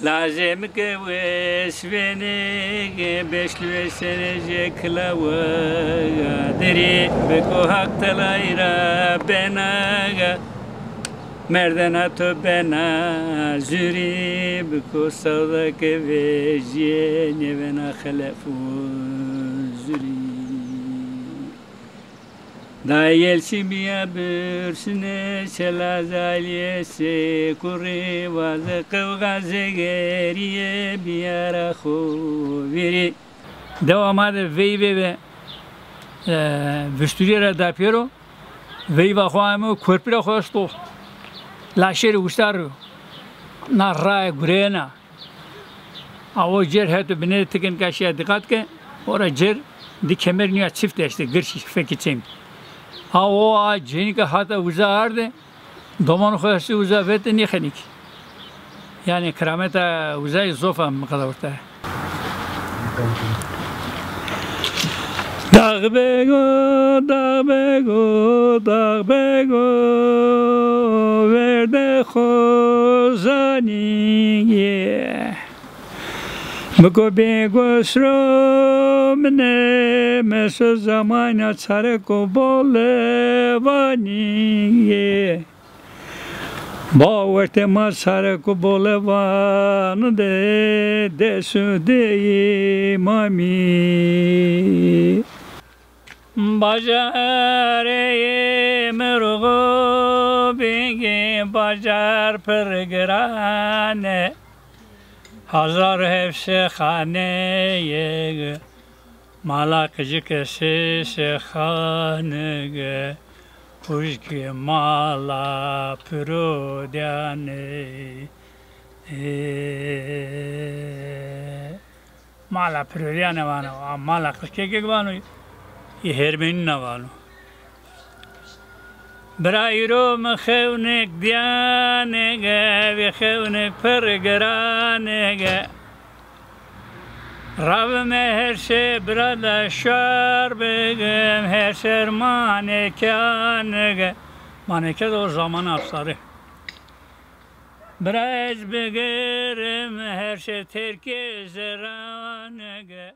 لازم که بيني بشلو سنجي كلاوة دري بكو حق تلايرا بنا مردنا تو بنا زوري که صدق بجيني بنا خلفون Da yelsi biya bürsüne çelazaliye se kuri vazı kıvgazı geriye biyara veri. Devam hadi vey ve ve vesturiera da piero vey va xoamu korpira xosto laşeri ustaru na ray gurena. Avo cer hetu bine tikin kaşıya dikkat ke ora cer di kemer niya çift işte gırş fekiçim. А о дженика хата уза арде, доман хойси уза вете не хеник. Yani krameta уза и зофа мқадаврта. Dag bego, dag bego, dag bego, verde khozani ye. Mko bego sro sromne meso zamana tsare ko bole vaniye. Baverte masare ko bole van de desu de mami. Bajare mergo bingi bajar pergrane. Hazar hepsi haneye Malakjikese sekhanege Pujki mala prudyane Mala prudyane vano, mala kjikek vano i herminna vano. Brairo me khevnek dyanege, vi khevnek pergranege Rabbim her şey burada şar begim her şey manekanege maneke de o zaman afsarı Biraz begerim her şey terk zeranege